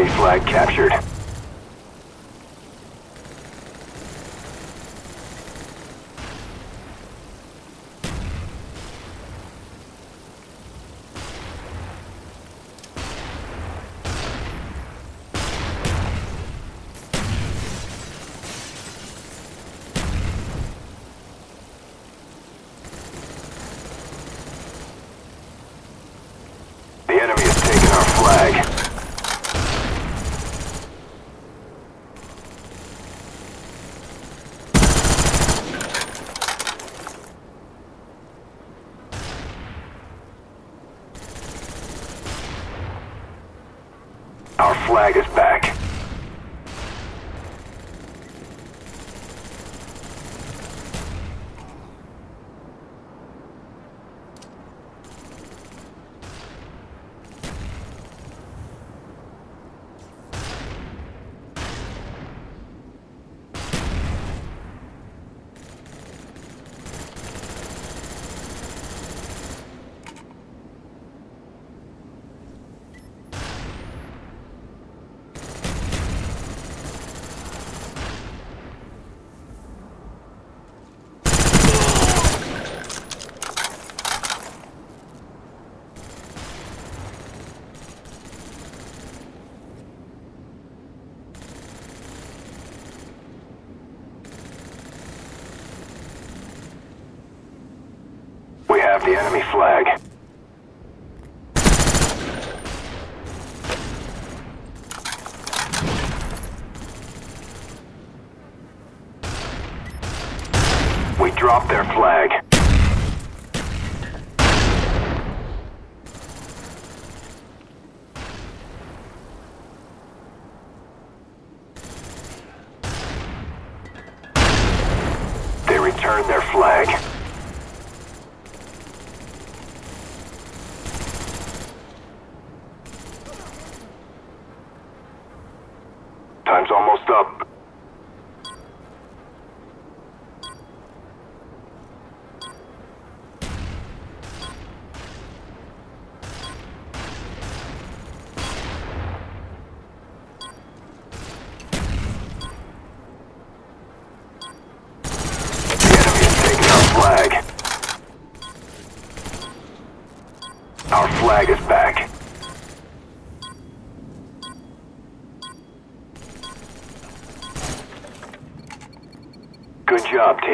Enemy flag captured. The enemy has taken our flag. Our flag is back. We have the enemy flag. We dropped their flag. They returned their flag. Time's almost up. Our flag is back. Good job, team.